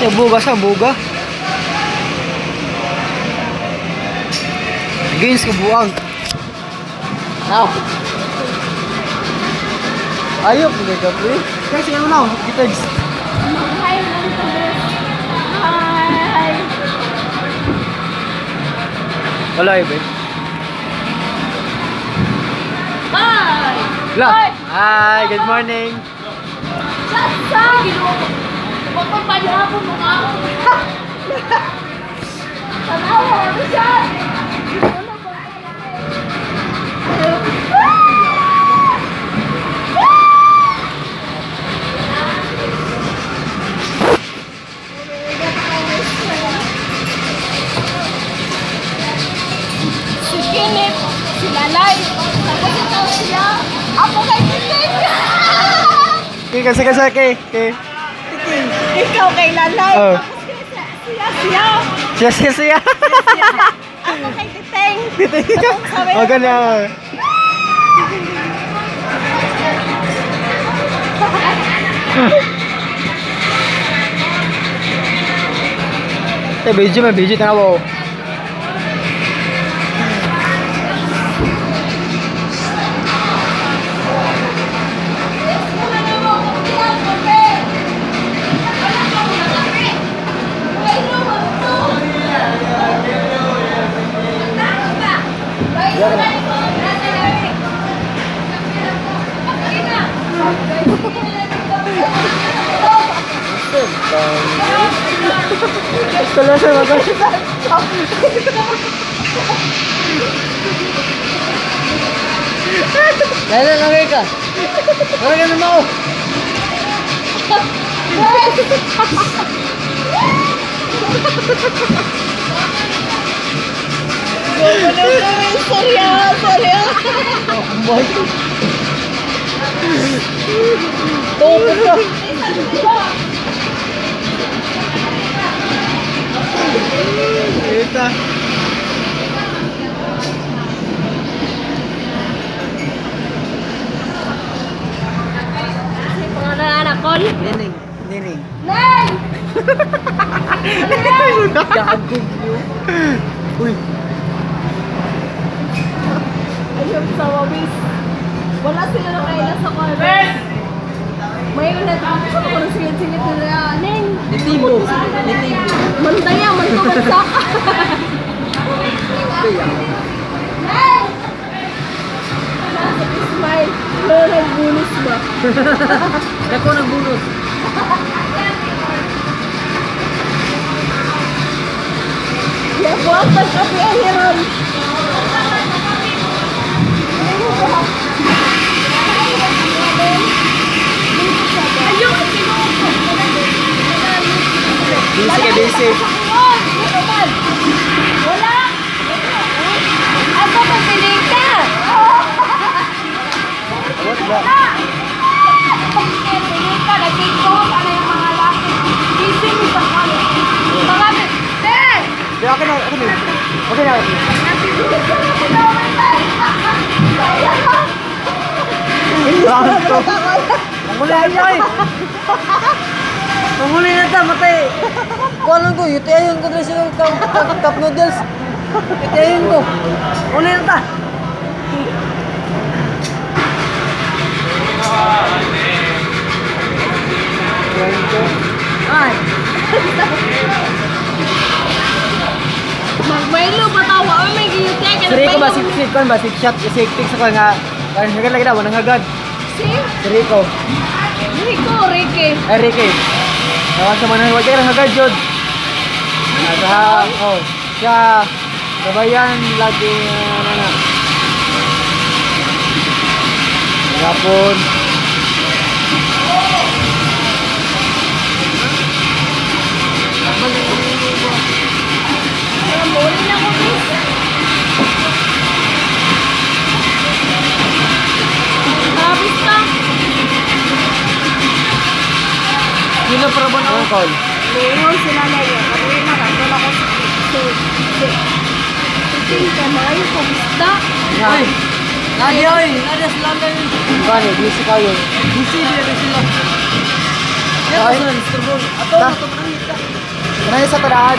Yung buga sa buga. Against ka buang. Now. Ayok, hindi ka pre. Kasi ano now, kita Hi, Hi. Wala eh, babe. Hi. La. Hi, good morning. Sa Magpapalihapon mo nga ako. Tanawa, ano siya? Ano ba? Si Kenneth, si Lalay, tapos ikaw siya, ako kay Titing. Okay, kasi kasi kay kay Ikaw kay Lalay, Oh. tapos siya, siya, siya. siya siya siya. Ako kay Titeng. Oh, ganyan. Eh, video may video tanaw. Kalau saya makan. Dale, no venga. Ahora que no mau. Sorry ah, sorry ah. Topos ka. Kita. Pangalan ko? Nining, nining. Nay! Gago. Uy, Ayun sa wabis. Wala sila na kailan sa corner. May ulit ako sa kung singit-singit nila. ditimbun ditimbun mentengnya mentok mentok itu ya Ismail lo nagbunos ba? Ako nagbunos Ya, buwan pagkapi hiram Ka, busy. Wala! Ako pagpiling ka! What ba? Pagpiling ka, nag-tiktok, ano yung mga laki. Gising mo sa kanya. Mga Ten! Di, okay na, okay na. Okay na. Eh. Manguli na tayo, matay. Kung alam ko, yutayin ko na sila cup, cup, noodles. Yutayin ko. Manguli na tayo. Ay, Magmaylo, patawa. Ay, may giyute. Siri ko ba si si kon ba si shot si tik sa ko nga kan hagad lagi daw nang hagad. Si? Siri ko. Rico, Ricky. Ay Ricky. Tawag sa manang wag kay hagad jud. Ada oh siya kabayan lagi ano na. Gapon. Sino para ba ang call? Ngayon sila na yun. Kasi nakatula ko sa. Tingin ka na yung kumista. Ay. Nadi oy, nadi sila lang. Bani, busy kayo. Busy dia sila. Okay. Ato, Ta- ato, manangita. Kanay sa taraan.